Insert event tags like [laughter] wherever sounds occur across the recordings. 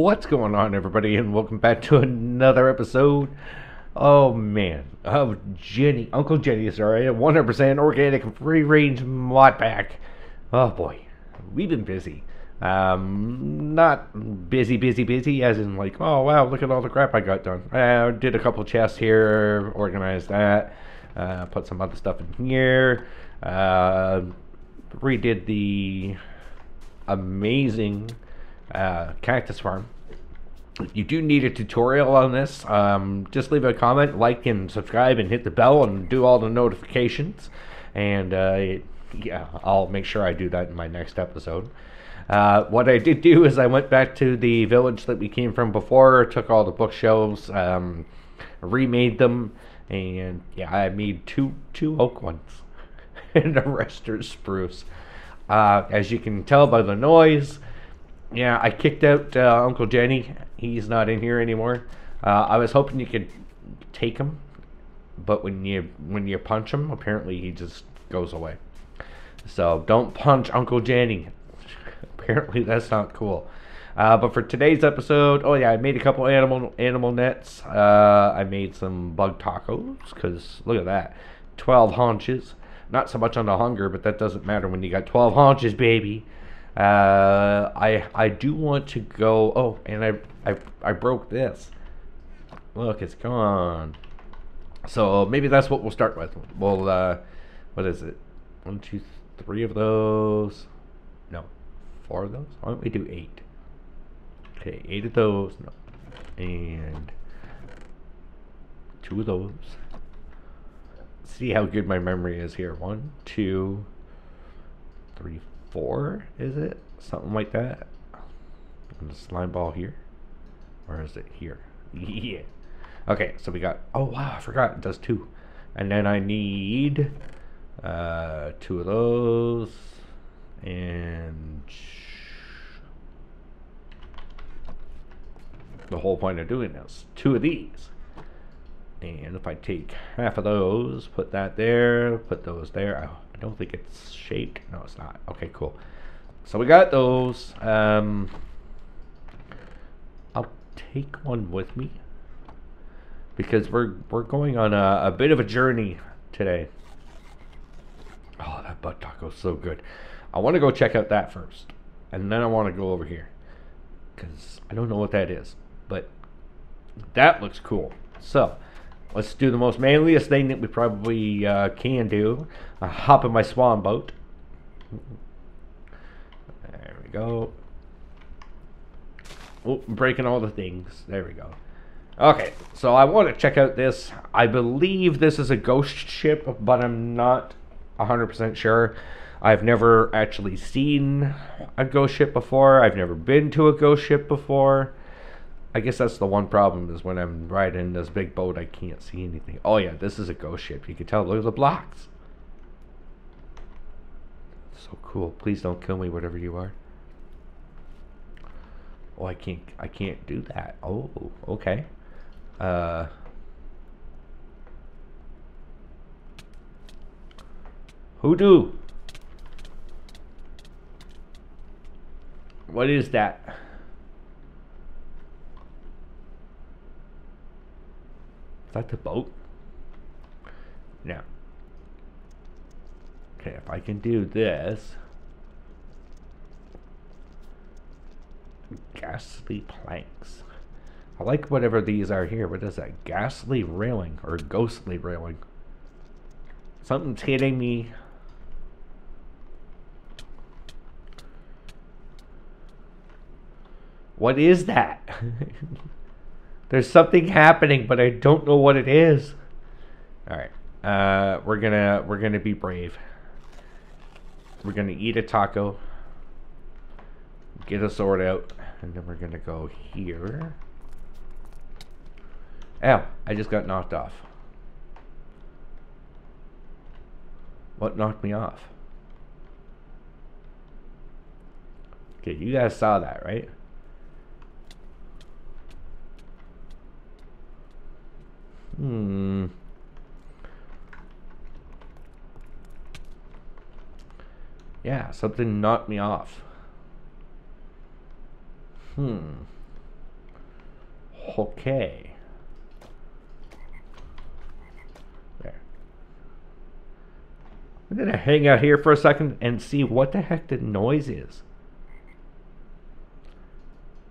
What's going on, everybody, and welcome back to another episode. Oh man, of Genny, Uncle Genny, sorry, a 100% organic free range mod pack. Oh boy, we've been busy. Um, not busy, busy, busy, as in like, oh wow, look at all the crap I got done. I did a couple chests here, organized that, uh, put some other stuff in here, uh, redid the amazing uh, cactus farm. If you do need a tutorial on this, um, just leave a comment, like, and subscribe, and hit the bell, and do all the notifications. And uh, yeah, I'll make sure I do that in my next episode. Uh, what I did do is I went back to the village that we came from before, took all the bookshelves, um, remade them, and yeah, I made two two oak ones, [laughs] and the rest are spruce. Uh, as you can tell by the noise, yeah, I kicked out uh, Uncle Genny. He's not in here anymore. Uh, I was hoping you could take him, but when you when you punch him, apparently he just goes away. So don't punch Uncle Genny. [laughs] apparently that's not cool. Uh, but for today's episode, oh yeah, I made a couple animal animal nets. Uh, I made some bug tacos because look at that, twelve haunches. Not so much on the hunger, but that doesn't matter when you got twelve haunches, baby. Uh, I I do want to go. Oh, and I I I broke this. Look, it's gone. So maybe that's what we'll start with. Well, uh, what is it? One, two, three of those. No, four of those. Why don't we do eight? Okay, eight of those. No, and two of those. See how good my memory is here. One, two, three, four, is it? Something like that. And the slime ball here. Or is it here? [laughs] Yeah. Okay, so we got, oh wow, I forgot, it does two. And then I need uh, two of those. And the whole point of doing this, two of these. And if I take half of those, put that there, put those there. Oh, I don't think it's shaped. No, it's not. Okay, cool. So we got those. Um, I'll take one with me because we're we're going on a, a bit of a journey today. Oh, that butt taco's so good. I want to go check out that first, and then I want to go over here because I don't know what that is, but that looks cool. So let's do the most manliest thing that we probably uh, can do. I hop in my swan boat. There we go. Oh, I'm breaking all the things. There we go. Okay, so I want to check out this. I believe this is a ghost ship, but I'm not 100% sure. I've never actually seen a ghost ship before. I've never been to a ghost ship before. I guess that's the one problem is when I'm riding this big boat, I can't see anything. Oh yeah, this is a ghost ship. You can tell. Look at the blocks. So cool. Please don't kill me, whatever you are. Oh, I can't. I can't do that. Oh, okay. Uh. Hoodoo. What is that? Is that the boat? Now. Okay, if I can do this. Ghastly planks. I like whatever these are here. What is that? Ghastly railing or ghostly railing. Something's hitting me. What is that? [laughs] There's something happening, but I don't know what it is. All right. Uh, we're gonna we're gonna be brave. We're gonna eat a taco. Get a sword out, and then we're gonna go here. Ow! I just got knocked off. What knocked me off? Okay, you guys saw that, right? Hmm. Yeah, something knocked me off. Hmm. Okay. There. I'm gonna hang out here for a second and see what the heck the noise is.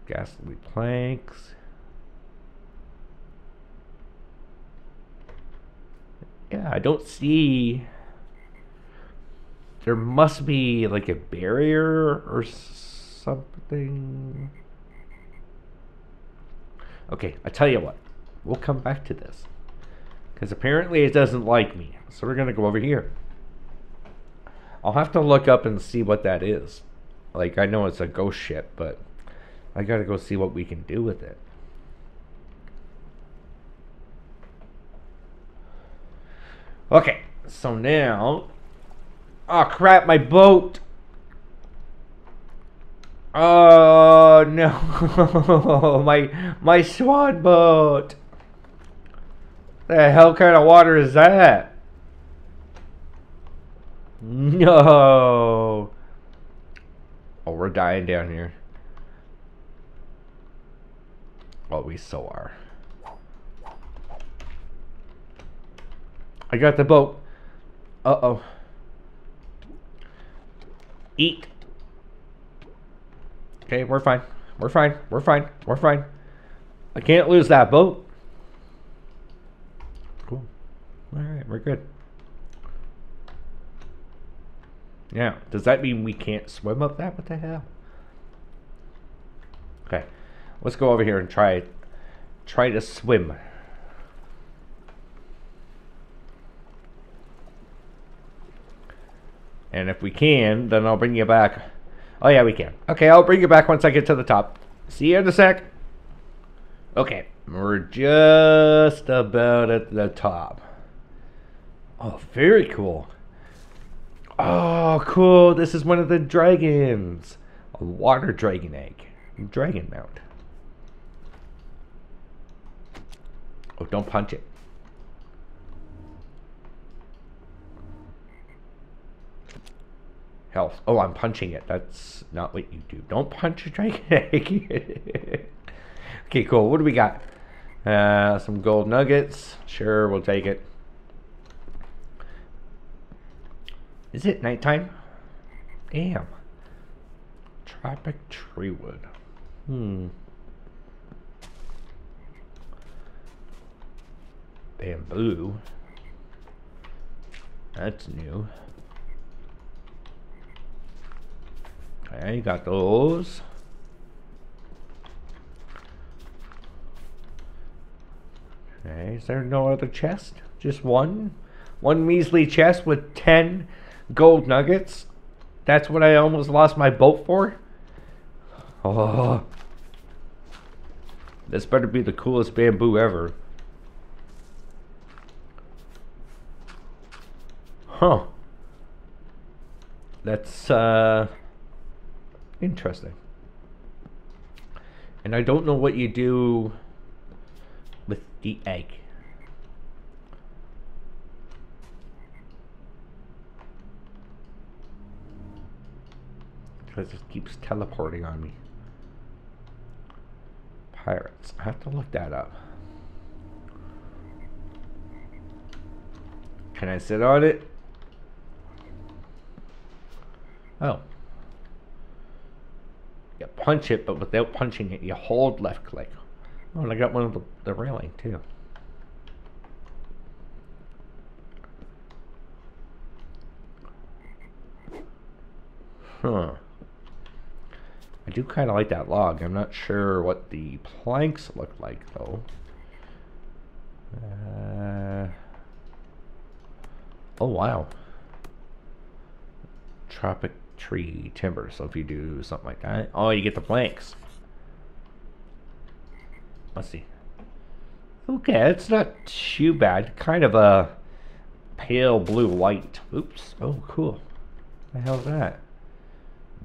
Ghastly planks. Yeah, I don't see. There must be like a barrier or something. Okay, I tell you what. We'll come back to this. Because apparently it doesn't like me. So we're going to go over here. I'll have to look up and see what that is. Like, I know it's a ghost ship, but I got to go see what we can do with it. Okay, so now... Oh, crap, my boat! Oh no, [laughs] my my swan boat. The hell kind of water is that? No. Oh, we're dying down here. Oh, we so are. I got the boat. Uh-oh. Eat. Okay, we're fine. We're fine. We're fine. We're fine. I can't lose that boat. Cool. Alright, we're good. Yeah, does that mean we can't swim up that? What the hell? Okay, let's go over here and try try to swim. And if we can, then I'll bring you back Oh, yeah, we can. Okay, I'll bring you back once I get to the top. See you in a sec. Okay, we're just about at the top. Oh, very cool. Oh, cool. This is one of the dragons. A water dragon egg. Dragon mount. Oh, don't punch it. Health. Oh, I'm punching it. That's not what you do. Don't punch a dragon [laughs] egg. okay, cool. What do we got? Uh, some gold nuggets. Sure, we'll take it. Is it nighttime? Damn. Tropic tree wood. Hmm. Bamboo. That's new. Okay, you got those. Okay, is there no other chest? Just one? One measly chest with 10 gold nuggets? That's what I almost lost my boat for? Oh. This better be the coolest bamboo ever. Huh. That's, uh... Interesting. And I don't know what you do with the egg. Because it keeps teleporting on me. Pirates. I have to look that up. Can I sit on it? Oh. Punch it, but without punching it, you hold left click. Oh, and I got one of the, the railing too. Huh. I do kind of like that log. I'm not sure what the planks look like, though. Uh, oh, wow. Tropic tree timber. So if you do something like that, oh, you get the planks. Let's see. Okay, it's not too bad. Kind of a pale blue white. Oops. Oh, cool. The hell's that?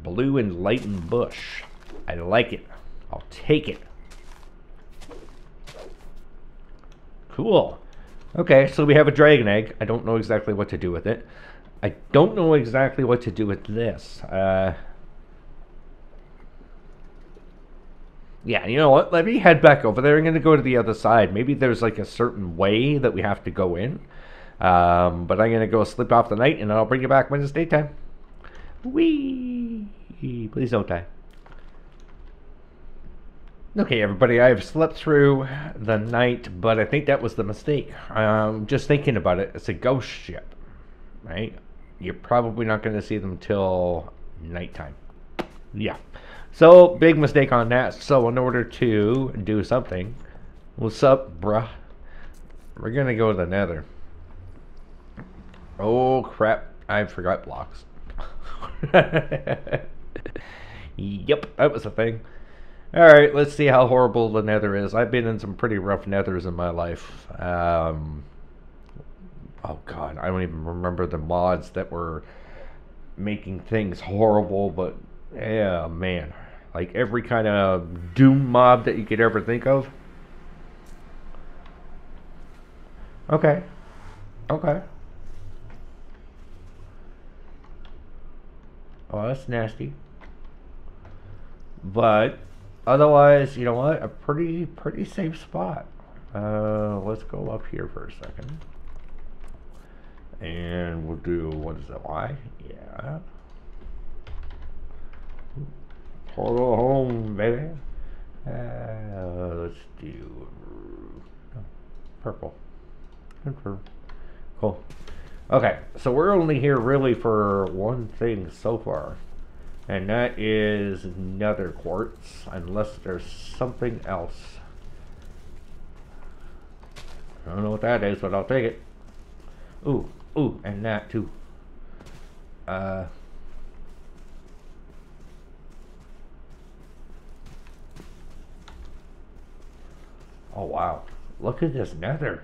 Blue and enlightened bush. I like it. I'll take it. Cool. Okay, so we have a dragon egg. I don't know exactly what to do with it. I don't know exactly what to do with this. Uh, Yeah, you know what? Let me head back over there. I'm going to go to the other side. Maybe there's like a certain way that we have to go in. Um, but I'm going to go sleep off the night and I'll bring you back when it's daytime. Wee! Please don't die. Okay, everybody, I've slept through the night, but I think that was the mistake. Um, just thinking about it, it's a ghost ship, right? You're probably not going to see them till nighttime. Yeah. So, big mistake on that. So, in order to do something, what's up, bruh? We're going to go to the nether. Oh, crap. I forgot blocks. [laughs] yep, that was a thing. Alright, let's see how horrible the nether is. I've been in some pretty rough nethers in my life. Um, oh god, I don't even remember the mods that were making things horrible, but yeah, man. Like every kind of doom mob that you could ever think of. Okay. Okay. Oh, that's nasty. But otherwise, you know what? A pretty pretty safe spot. Uh, let's go up here for a second. And we'll do, what is that, Y? Yeah. Portal home, baby. Uh, let's do purple. Cool. Okay, so we're only here really for one thing so far. And that is nether quartz, unless there's something else. I don't know what that is, but I'll take it. Ooh, ooh, and that too. Uh, oh wow, look at this nether.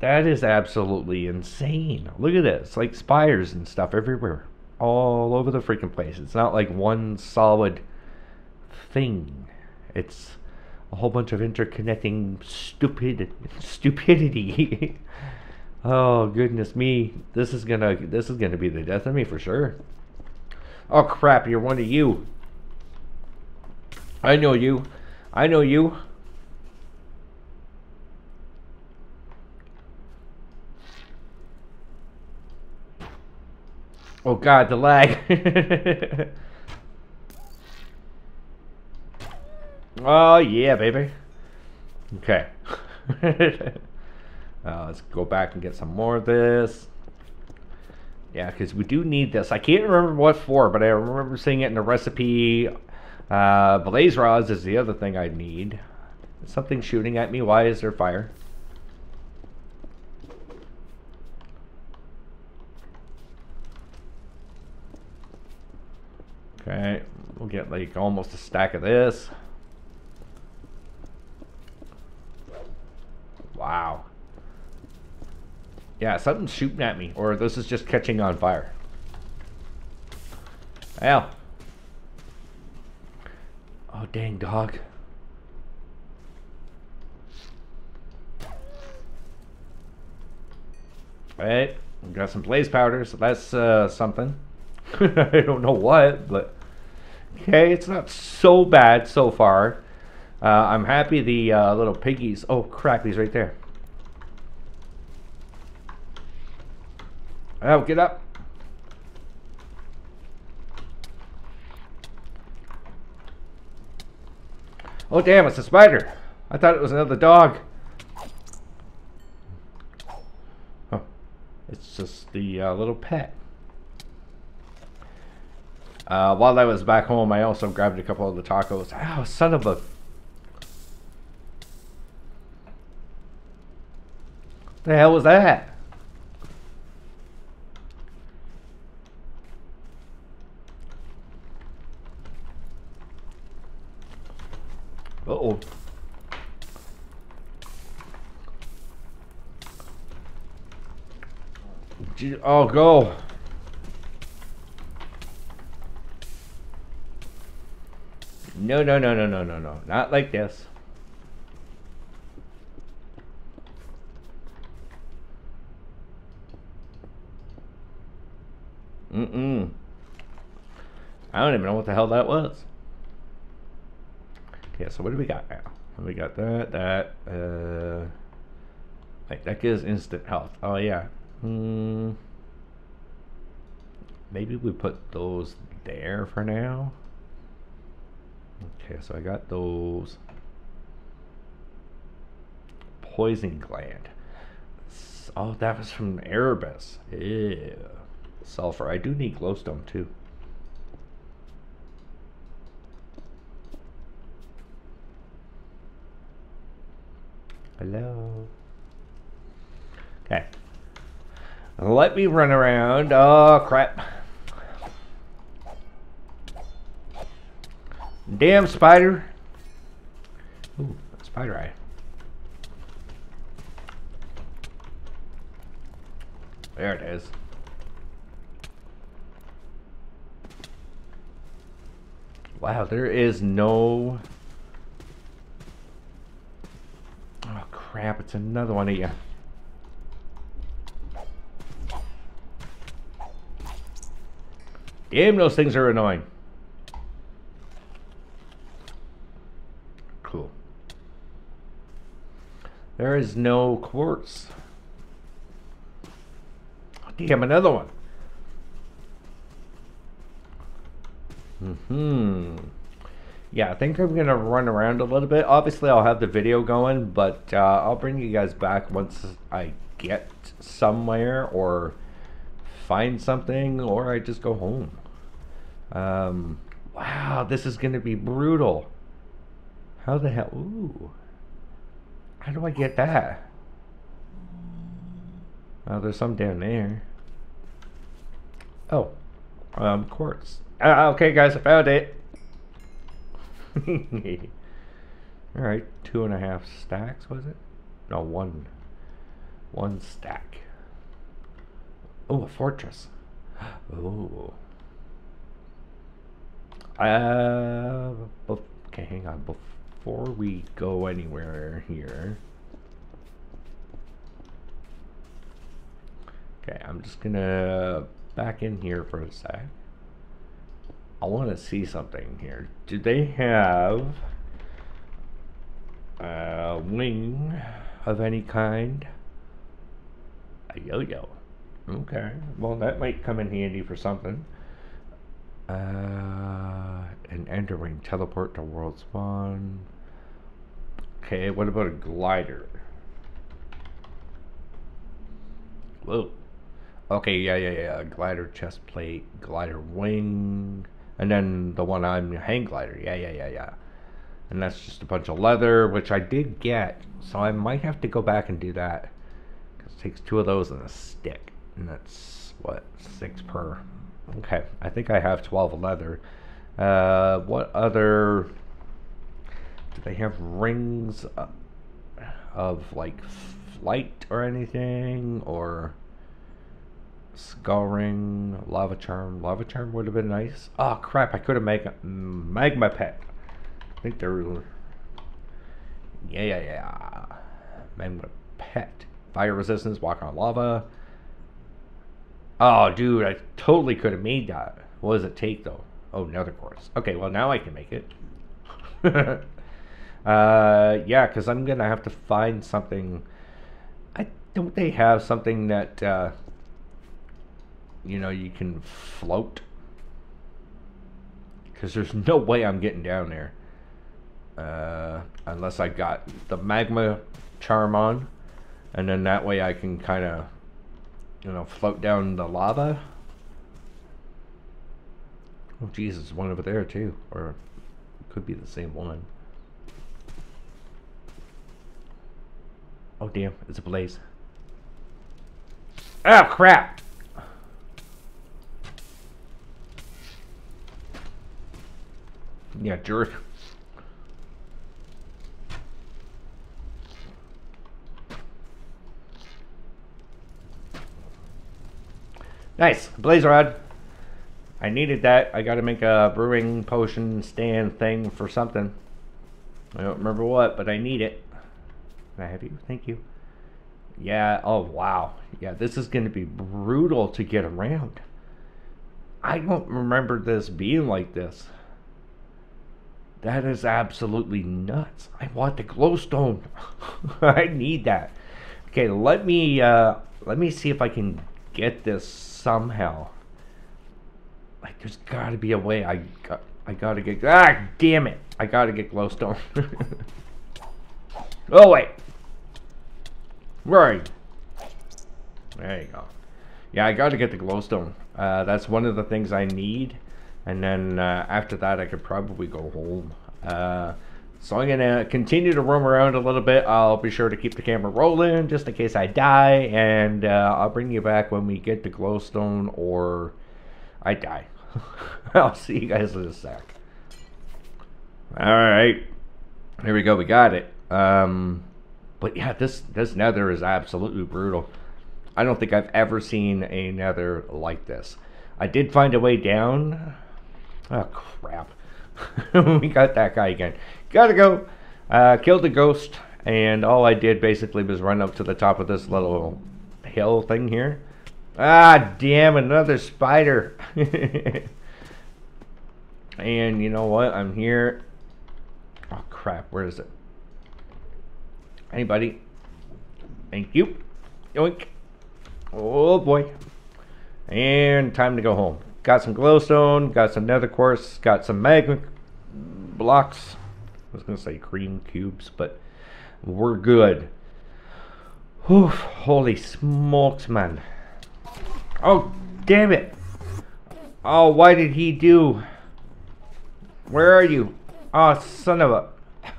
That is absolutely insane. Look at this, like spires and stuff everywhere all over the freaking place. It's not like one solid thing. It's a whole bunch of interconnecting stupid stupidity. [laughs] oh goodness me. This is gonna this is gonna be the death of me for sure. Oh crap, you're one of you. I know you. I know you. Oh god, the lag. [laughs] oh yeah, baby. Okay. [laughs] uh, let's go back and get some more of this. Yeah, because we do need this. I can't remember what for, but I remember seeing it in the recipe. Uh, blaze rods is the other thing I need. Something shooting at me. Why is there fire? Okay, we'll get like almost a stack of this. Wow. Yeah, something's shooting at me, or this is just catching on fire. Ow. Oh, dang dog. Alright, got some blaze powder, so that's uh, something. [laughs] I don't know what, but okay, it's not so bad so far. Uh, I'm happy the uh, little piggies. Oh crap, he's right there. Oh, get up. Oh damn, it's a spider. I thought it was another dog. It's just the uh, little pet. Uh, while I was back home, I also grabbed a couple of the tacos. Oh, son of a... The hell was that? Uh-oh. Oh, go. No, no, no, no, no, no, no. Not like this. I don't even know what the hell that was. Okay, so what do we got now? We got that, that, uh... Like, that gives instant health. Oh, yeah. Hmm... Maybe we put those there for now. Okay, so I got those. Poison gland. Oh, that was from Erebus. Ew. Sulfur. I do need glowstone too. Hello. Okay. Let me run around. Oh, crap. Damn spider. Ooh, spider eye. There it is. Wow, there is no... Oh crap, it's another one of you. Damn, those things are annoying. Cool. There is no quartz. Damn, another one. Hmm. Yeah, I think I'm gonna run around a little bit. Obviously, I'll have the video going, but uh, I'll bring you guys back once I get somewhere or find something, or I just go home. Um, wow, this is gonna be brutal. How the hell? Ooh. How do I get that? Oh, there's some down there. Oh, um, quartz. Uh, okay, guys, I found it. [laughs] All right, two and a half stacks, was it? No, one. One stack. Oh, a fortress. [gasps] Oh. Uh, okay, hang on. Before we go anywhere here. Okay, I'm just gonna back in here for a sec. I want to see something here. Do they have a wing of any kind? A yo-yo. Okay, well that might come in handy for something. Uh, an ender ring, teleport to world spawn. Okay, what about a glider? Whoa. Okay, yeah, yeah, yeah. Glider chest plate, glider wing, and then the one I'm hang glider. Yeah, yeah, yeah, yeah. And that's just a bunch of leather, which I did get, so I might have to go back and do that. Cause it takes two of those and a stick, and that's what six per. Okay, I think I have twelve leather. Uh, what other? Do they have rings of like flight or anything, or? Skull ring, lava charm. Lava charm would have been nice. Oh crap! I could have made magma pet. I think they're. Yeah, yeah, yeah. Magma pet. Fire resistance. Walk on lava. Oh, dude! I totally could have made that. What does it take though? Oh, nether quartz. Okay, well now I can make it. [laughs] uh, yeah, because I'm gonna have to find something. I don't they have something that. Uh, you know, you can float. Because there's no way I'm getting down there. Uh, unless I got the magma charm on. And then that way I can kind of, you know, float down the lava. Oh, Jesus, one over there too. Or could be the same one. Oh, damn, it's a blaze. Oh, crap! Yeah, jerk. Nice. Blaze rod. I needed that. I got to make a brewing potion stand thing for something. I don't remember what, but I need it. Can I have you? Thank you. Yeah. Oh, wow. Yeah, this is going to be brutal to get around. I don't remember this being like this. That is absolutely nuts. I want the glowstone. [laughs] I need that. Okay, let me uh, let me see if I can get this somehow. Like, there's got to be a way. I got, I gotta get. Ah, damn it! I gotta get glowstone. [laughs] oh wait, right. There you go. Yeah, I gotta get the glowstone. Uh, that's one of the things I need. And then uh, after that, I could probably go home. Uh, so I'm gonna continue to roam around a little bit. I'll be sure to keep the camera rolling just in case I die, and uh, I'll bring you back when we get the glowstone or I die. [laughs] I'll see you guys in a sec. All right, here we go. We got it. Um, but yeah, this this nether is absolutely brutal. I don't think I've ever seen a nether like this. I did find a way down. Oh crap. [laughs] we got that guy again. Gotta go. Uh, killed the ghost, and all I did basically was run up to the top of this little hill thing here. Ah, damn, another spider. [laughs] and you know what? I'm here. Oh, crap. Where is it? Anybody? Thank you. Yoink. Oh, boy. And time to go home. Got some glowstone, got some nether quartz, got some magma blocks. I was going to say cream cubes, but we're good. Whew, holy smokes, man. Oh, damn it. Oh, why did he do... Where are you? Oh, son of a...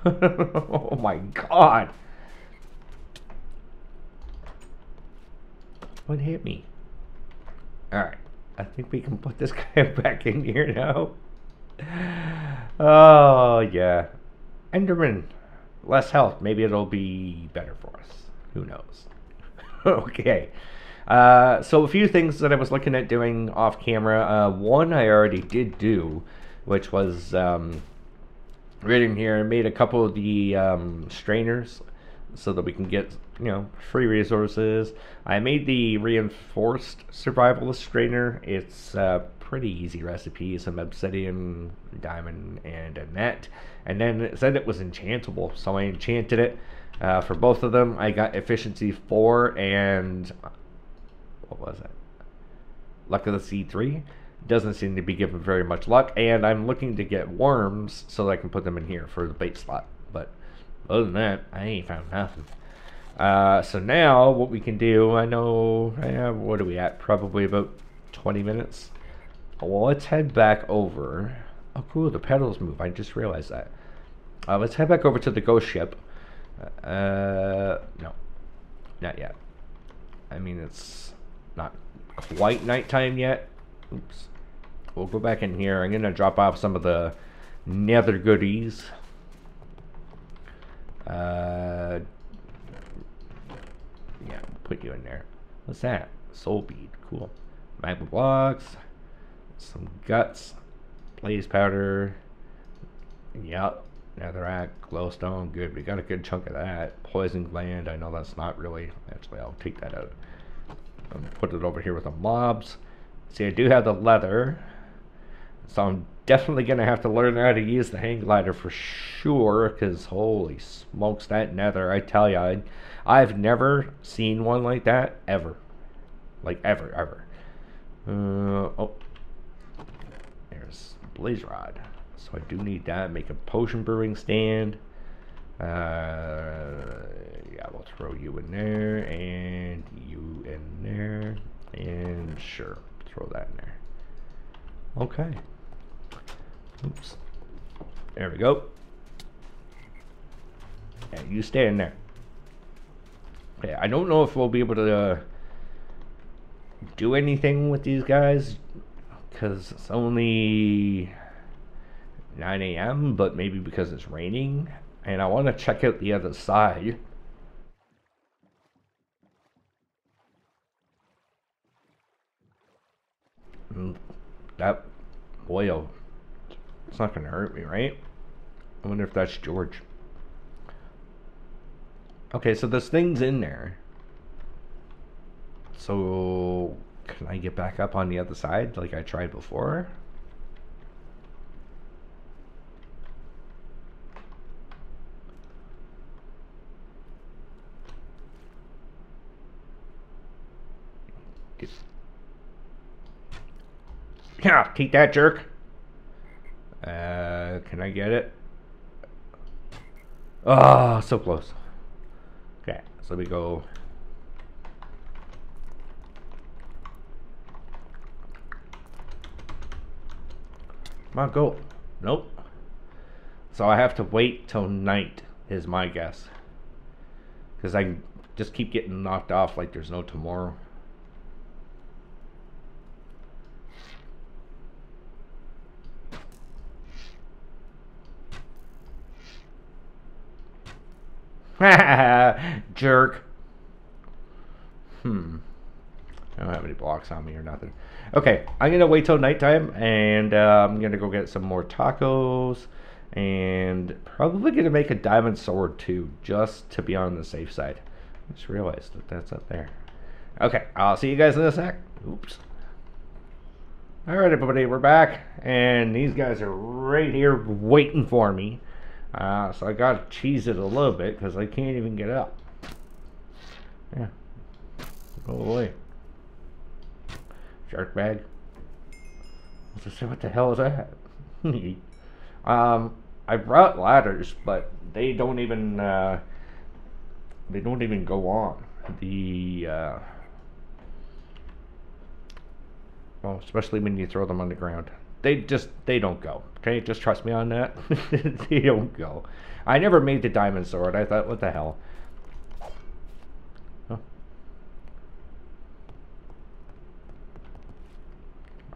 [laughs] oh my god. What hit me? Alright. I think we can put this [laughs] guy back in here now. Oh, yeah. Enderman. Less health. Maybe it'll be better for us. Who knows? [laughs] okay. Uh, so a few things that I was looking at doing off camera. Uh, one I already did do, which was um, right in here. I made a couple of the um, strainers so that we can get you know free resources. I made the reinforced survivalist strainer. It's a pretty easy recipe: some obsidian, diamond, and a net. And then it said it was enchantable, so I enchanted it. Uh, for both of them, I got efficiency four and what was it? Luck of the Sea three. Doesn't seem to be given very much luck, and I'm looking to get worms so that I can put them in here for the bait slot. Other than that, I ain't found nothing. Uh, so now what we can do, I know, uh, what are we at? Probably about 20 minutes. Well, let's head back over. Oh, cool, the pedals move. I just realized that. Uh, let's head back over to the ghost ship. Uh, no, not yet. I mean, it's not quite nighttime yet. Oops. We'll go back in here. I'm going to drop off some of the nether goodies. Uh, yeah, put you in there. What's that? Soul bead. Cool. Magma blocks. Some guts. Blaze powder. Yep. Netherrack. Glowstone. Good. We got a good chunk of that. Poison gland. I know that's not really. Actually, I'll take that out. put it over here with the mobs. See, I do have the leather. So I'm definitely going to have to learn how to use the hang glider for sure, because holy smokes, that nether, I tell you, I, I've never seen one like that, ever. Like, ever, ever. Uh, oh. There's blaze rod. So I do need that. Make a potion brewing stand. Uh, yeah, we'll throw you in there, and you in there, and sure, throw that in there. Okay. Oops. There we go. And you stay in there. Okay, I don't know if we'll be able to uh, do anything with these guys because it's only 9 a.m., but maybe because it's raining. And I want to check out the other side. Mm, that oil it's not going to hurt me, right? I wonder if that's George. Okay, so this thing's in there. So, can I get back up on the other side like I tried before? Yeah, take that jerk. Uh, can I get it? Oh, so close. Okay, so we go. Come on, go. Nope. So I have to wait till night, is my guess. Because I just keep getting knocked off like there's no tomorrow. [laughs] Jerk. Hmm. I don't have any blocks on me or nothing. Okay, I'm gonna wait till nighttime and uh, I'm gonna go get some more tacos and probably gonna make a diamond sword too, just to be on the safe side. I just realized that that's up there. Okay, I'll see you guys in a sec. Oops. Alright, everybody, we're back, and these guys are right here waiting for me. Uh, so I gotta cheese it a little bit because I can't even get up. Yeah. Go away. Shark bag. I say, what the hell is that? [laughs] um, I brought ladders, but they don't even, uh, they don't even go on. The, uh, well, especially when you throw them on the ground they just they don't go. Okay, just trust me on that. [laughs] they don't go. I never made the diamond sword. I thought, what the hell?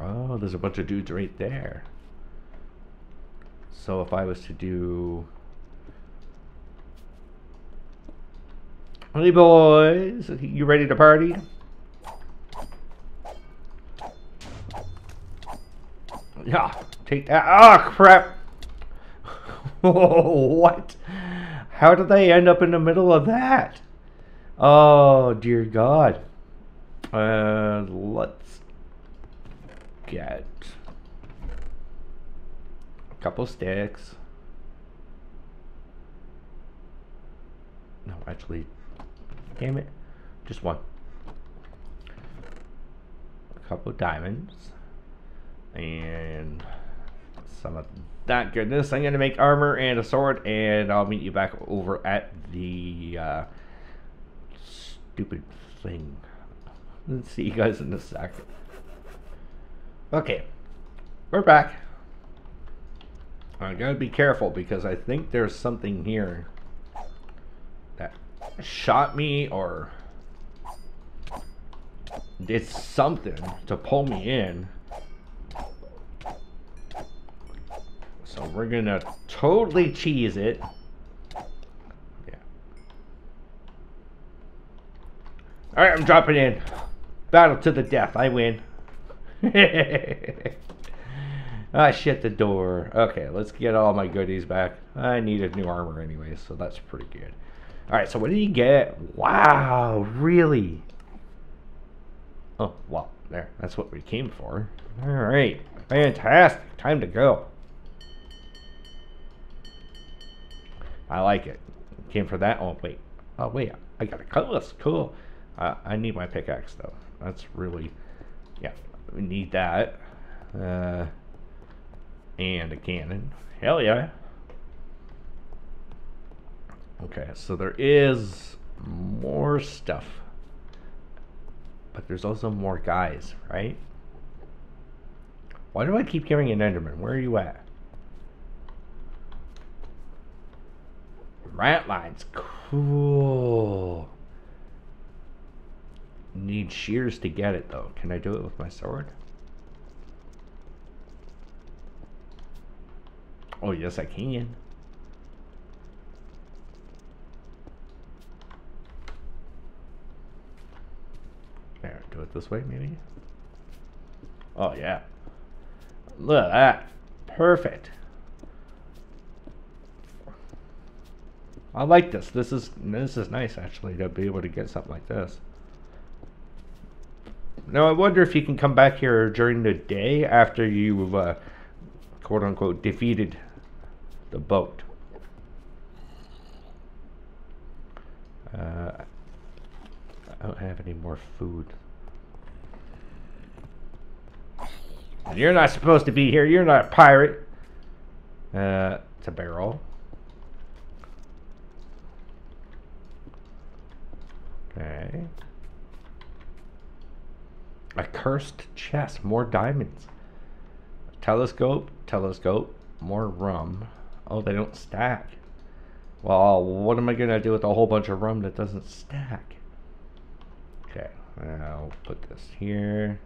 Oh, there's a bunch of dudes right there. So if I was to do... Hey boys, you ready to party? Yeah, take that. Oh, crap. [laughs] what? How did they end up in the middle of that? Oh, dear God. Uh, let's get a couple sticks. No, actually, damn it. Just one. A couple diamonds and some of that goodness. I'm going to make armor and a sword, and I'll meet you back over at the uh, stupid thing. Let's see you guys in a sec. Okay, we're back. I gotta be careful because I think there's something here that shot me or did something to pull me in. So we're gonna totally cheese it. Yeah. Alright, I'm dropping in. Battle to the death. I win. [laughs] Ah, I shut the door. Okay, let's get all my goodies back. I needed new armor anyway, so that's pretty good. Alright, so what did you get? Wow, really? Oh, well, there. That's what we came for. Alright, fantastic. Time to go. I like it. Came for that. Oh wait. Oh wait. I got a cutlass. Cool. Uh, I need my pickaxe though. That's really, yeah. We need that. Uh, and a cannon. Hell yeah. Okay, so there is more stuff. But there's also more guys, right? Why do I keep hearing an Enderman? Where are you at? Ratlines. Cool. Need shears to get it though. Can I do it with my sword? Oh, yes, I can. There, do it this way, maybe? Oh, yeah. Look at that. Perfect. I like this. This is this is nice actually to be able to get something like this. Now I wonder if you can come back here during the day after you've uh, quote unquote defeated the boat. Uh, I don't have any more food. You're not supposed to be here. You're not a pirate. Uh, it's a barrel. Okay. A cursed chest. More diamonds. Telescope. Telescope. More rum. Oh, they don't stack. Well, what am I going to do with a whole bunch of rum that doesn't stack? Okay. I'll put this here.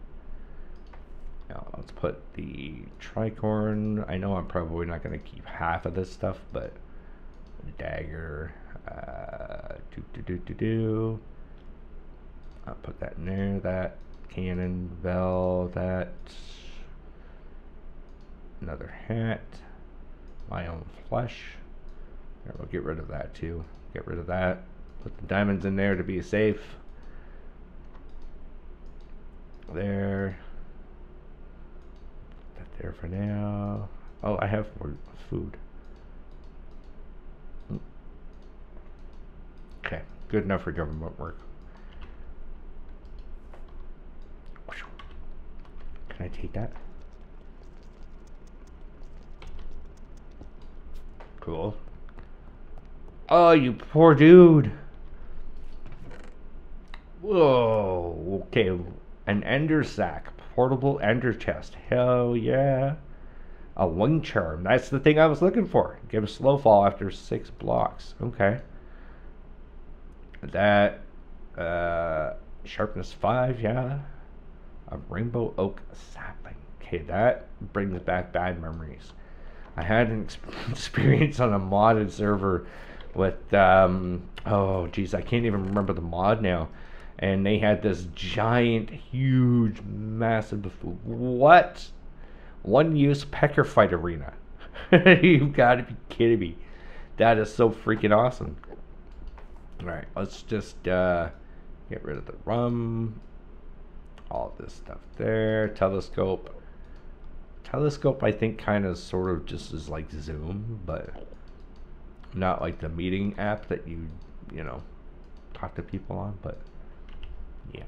Now, let's put the tricorn. I know I'm probably not going to keep half of this stuff, but dagger. Uh, do, do, do, do, do. I'll put that in there. That cannon, bell, that. Another hat. My own flesh. There, we'll get rid of that too. Get rid of that. Put the diamonds in there to be safe. There. Put that there for now. Oh, I have more food. Hmm. Okay, good enough for government work. Can I take that? Cool. Oh, you poor dude. Whoa. Okay. An ender sack. Portable ender chest. Hell yeah. A wing charm. That's the thing I was looking for. Give a slow fall after six blocks. Okay. That. Uh, sharpness five. Yeah. A rainbow oak sapling. Okay, that brings back bad memories. I had an [laughs] experience on a modded server with um, oh geez, I can't even remember the mod now. And they had this giant, huge, massive what one-use pecker fight arena. [laughs] You've got to be kidding me! That is so freaking awesome. All right, let's just uh, get rid of the rum all this stuff there. Telescope. Telescope, I think, kind of sort of just is like Zoom, but not like the meeting app that you, you know, talk to people on, but yeah.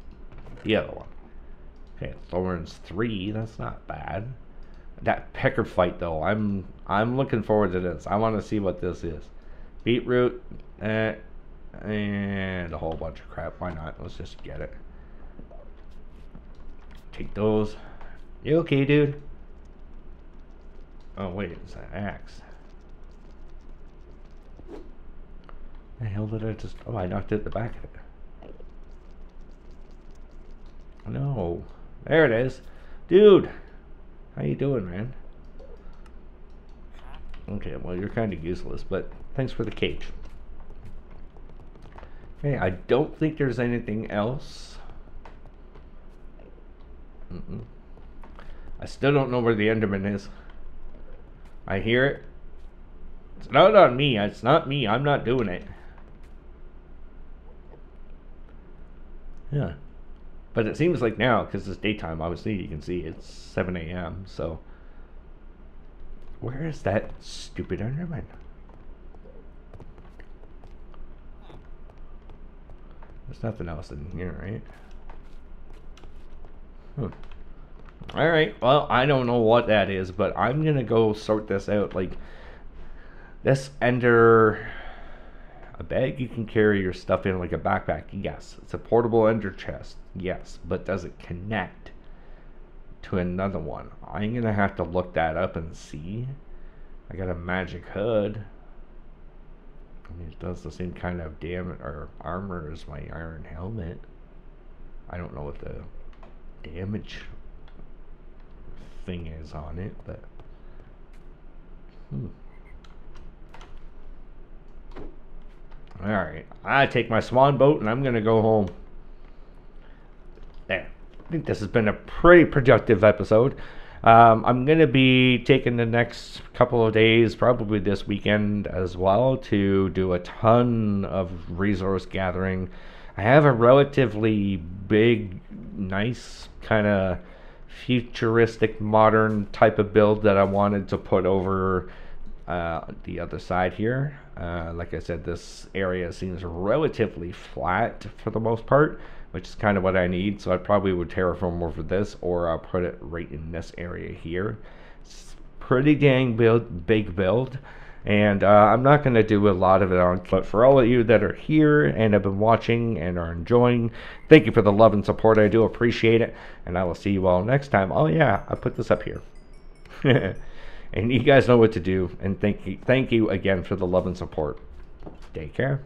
The other one. Okay, Thorns 3, that's not bad. That pecker fight though, I'm I'm looking forward to this. I want to see what this is. Beetroot, eh, and a whole bunch of crap. Why not? Let's just get it. Take those. You okay, dude? Oh, wait, it's an axe. The hell did I just... Oh, I knocked it at the back of it. No. There it is. Dude! How you doing, man? Okay, well, you're kind of useless, but thanks for the cage. Okay, I don't think there's anything else. Mm -mm. I still don't know where the Enderman is. I hear it. It's not on me. It's not me. I'm not doing it. Yeah. But it seems like now, because it's daytime, obviously you can see it's 7 a.m. So, where is that stupid Enderman? There's nothing else in here, right? Hmm. All right. Well, I don't know what that is, but I'm gonna go sort this out. Like this ender, a bag you can carry your stuff in like a backpack. Yes, it's a portable ender chest. Yes, but does it connect to another one? I'm gonna have to look that up and see. I got a magic hood. I mean, it does the same kind of damage or armor as my iron helmet. I don't know what the damage thing is on it, but hmm. Alright, I take my swan boat and I'm gonna go home. There. I think this has been a pretty productive episode. Um, I'm to be taking the next couple of days, probably this weekend as well, to do a ton of resource gathering. I have a relatively big, nice kind of futuristic, modern type of build that I wanted to put over uh, the other side here. Uh, like I said, this area seems relatively flat for the most part, which is kind of what I need. So I probably would terraform over this, or I'll put it right in this area here. It's pretty dang build, big build. And uh, I'm not going to do a lot of it on, but for all of you that are here and have been watching and are enjoying, thank you for the love and support. I do appreciate it. And I will see you all next time. Oh, yeah, I put this up here. [laughs] and you guys know what to do. And thank you, thank you again for the love and support. Take care.